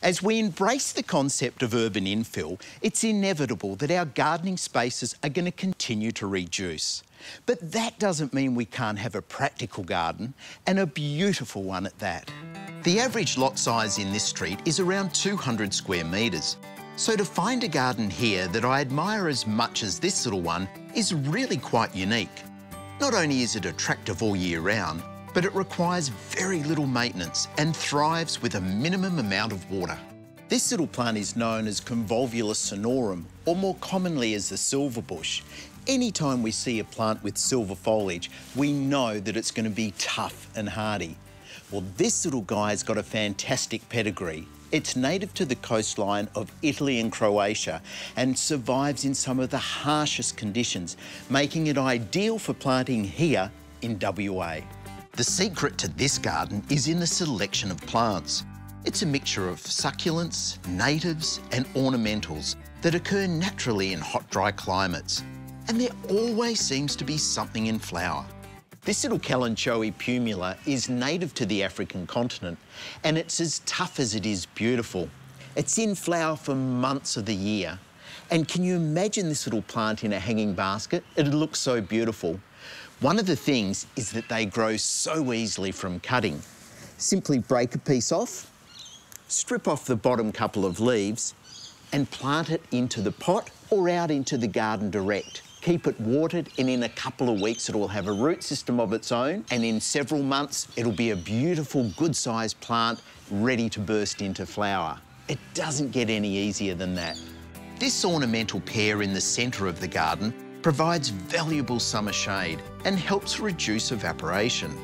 As we embrace the concept of urban infill, it's inevitable that our gardening spaces are going to continue to reduce. But that doesn't mean we can't have a practical garden, and a beautiful one at that. The average lot size in this street is around 200 square metres. So to find a garden here that I admire as much as this little one is really quite unique. Not only is it attractive all year round, but it requires very little maintenance and thrives with a minimum amount of water. This little plant is known as Convolvulus cneorum, or more commonly as the silver bush. Anytime we see a plant with silver foliage, we know that it's going to be tough and hardy. Well, this little guy has got a fantastic pedigree. It's native to the coastline of Italy and Croatia and survives in some of the harshest conditions, making it ideal for planting here in WA. The secret to this garden is in the selection of plants. It's a mixture of succulents, natives and ornamentals that occur naturally in hot, dry climates. And there always seems to be something in flower. This little Kalanchoe pumila is native to the African continent and it's as tough as it is beautiful. It's in flower for months of the year. And can you imagine this little plant in a hanging basket? It'd look so beautiful. One of the things is that they grow so easily from cutting. Simply break a piece off, strip off the bottom couple of leaves and plant it into the pot or out into the garden direct. Keep it watered and in a couple of weeks it will have a root system of its own and in several months it'll be a beautiful good sized plant ready to burst into flower. It doesn't get any easier than that. This ornamental pear in the centre of the garden provides valuable summer shade and helps reduce evaporation.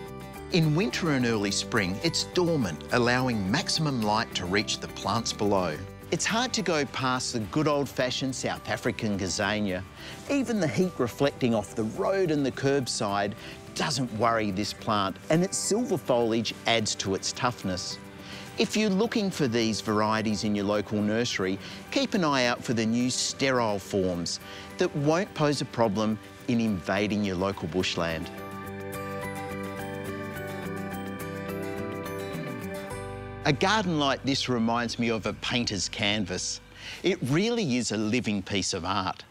In winter and early spring, it's dormant, allowing maximum light to reach the plants below. It's hard to go past the good old-fashioned South African gazania. Even the heat reflecting off the road and the curbside doesn't worry this plant, and its silver foliage adds to its toughness. If you're looking for these varieties in your local nursery, keep an eye out for the new sterile forms that won't pose a problem in invading your local bushland. A garden like this reminds me of a painter's canvas. It really is a living piece of art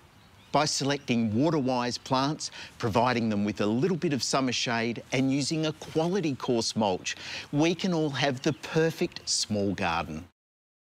by selecting water-wise plants, providing them with a little bit of summer shade and using a quality coarse mulch, we can all have the perfect small garden.